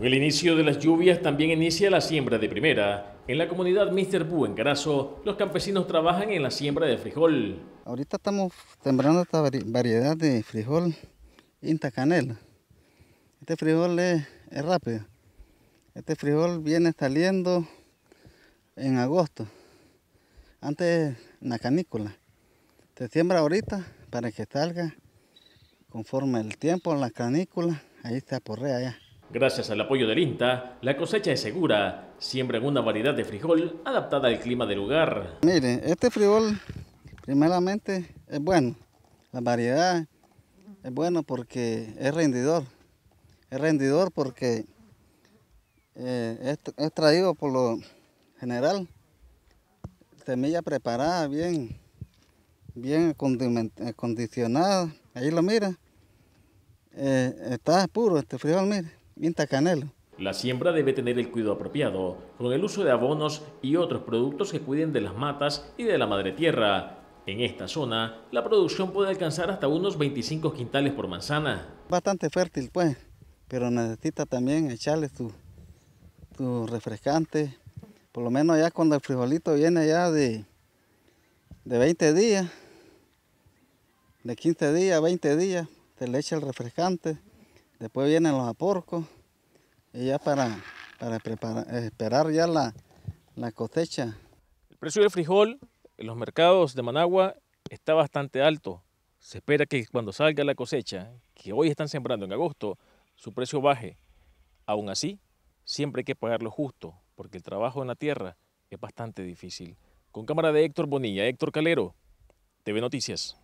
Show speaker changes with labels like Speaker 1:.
Speaker 1: El inicio de las lluvias también inicia la siembra de primera. En la comunidad Mr. Bu en Carazo, los campesinos trabajan en la siembra de frijol.
Speaker 2: Ahorita estamos sembrando esta variedad de frijol Inta Canela. Este frijol es, es rápido. Este frijol viene saliendo en agosto. Antes en la canícula. Se siembra ahorita para que salga conforme el tiempo en la canícula. Ahí se aporrea ya.
Speaker 1: Gracias al apoyo del INTA, la cosecha es segura. Siembran una variedad de frijol adaptada al clima del lugar.
Speaker 2: Mire, este frijol primeramente es bueno. La variedad es bueno porque es rendidor. Es rendidor porque eh, es, traído por lo general semilla preparada, bien, bien acondicionada. Ahí lo mira. Eh, está puro este frijol, mire
Speaker 1: La siembra debe tener el cuidado apropiado, con el uso de abonos y otros productos que cuiden de las matas y de la madre tierra. En esta zona, la producción puede alcanzar hasta unos 25 quintales por manzana.
Speaker 2: Bastante fértil, pues, pero necesita también echarle su, su refrescante. Por lo menos ya cuando el frijolito viene ya de, de 20 días, de 15 días, 20 días, se le echa el refrescante Después vienen los aporcos y ya para, para preparar, esperar ya la, la cosecha.
Speaker 1: El precio del frijol en los mercados de Managua está bastante alto. Se espera que cuando salga la cosecha, que hoy están sembrando en agosto, su precio baje. Aún así, siempre hay que pagar lo justo, porque el trabajo en la tierra es bastante difícil. Con cámara de Héctor Bonilla, Héctor Calero, TV Noticias.